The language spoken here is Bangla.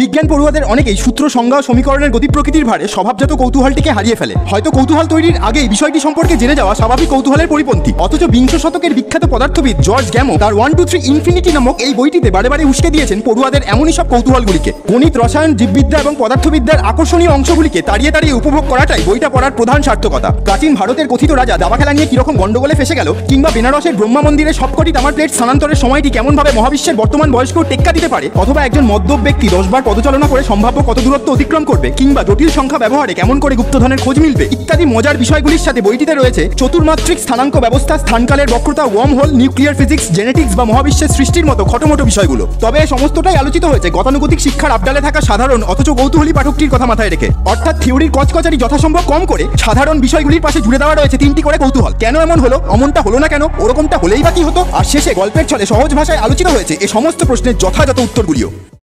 বিজ্ঞান পড়ুয়াদের অনেকেই সূত্র সংজ্ঞা সমীকরণের গতি প্রকৃতির ভারে স্বভাবজাত কৌতূহলটিকে হারিয়ে ফেলে। হয়তো কৌতূহল তৈরির আগেই বিষয়টি সম্পর্কে জেনে যাওয়া স্বাভাবিক কৌতূহলের পরিপন্থী। অথচ বিংশ শতকের বিখ্যাত পদার্থবিদ জর্জ গ্যামো তার ওয়ান, টু, থ্রি, ইনফিনিটি নামক এই বইটিতে বারে বারে উস্কে দিয়েছেন পড়ুয়াদের এমনই সব কৌতূহলগুলিকে। গণিত, রসায়ন, জীববিদ্যা এবং পদার্থবিদ্যার আকর্ষণীয় অংশগুলিকে তাড়িয়ে তাড়িয়ে উপভোগ করাটাই বইটা পড়ার প্রধান সার্থকতা। প্রাচীন ভারতের কথিত রাজা দাবা খেলা নিয়ে কীরকম গন্ডগোলে ফেসে গেল, কিংবা বেনারসের ব্রহ্মা মন্দিরে সবকটি তামার প্লেট স্থানান্তরের সময়টি কেমনভাবে মহাবিশ্বের বর্তমান বয়স্কেও টেক্কা দিতে পারে, অথবা একজন মদ্যপ ব্যক্তি দশবার পদচালনা করে সম্ভাব্য কত দূরত্ব অতিক্রম করবে কিংবা জটিল সংখ্যা ব্যবহারে কেমন করে গুপ্তধনের খোঁজ মিলবে ইত্যাদি মজার বিষয়গুলির সাথে বইটিতে রয়েছে চতুর্মাত্রিক স্থানাঙ্ক ব্যবস্থা, স্থানকালের বক্রতা worm hole nuclear physics genetics বা মহাবিশ্বের সৃষ্টির মতো খটোমটো বিষয়গুলো। তবে সমস্তটাই আলোচিত হয়েছে গতানুগতিক শিক্ষার আবডালে থাকা সাধারণ অথচ কৌতূহলী পাঠকটির কথা মাথায় রেখে। অর্থাৎ থিওরির কচকচারি যথাসম্ভব কম করে সাধারণ বিষয়গুলির পাশে জুড়ে দেওয়া রয়েছে তিনটি করে কৌতূহল। কেন এমন হলো? অমনটা হলো না কেন? ওরকমটা হলেই বা কি হতো? আর শেষে গল্পের ছলে সহজ ভাষায় আলোচিত হয়েছে এ সমস্ত প্রশ্নের যথাযথ উত্তরগুলিও।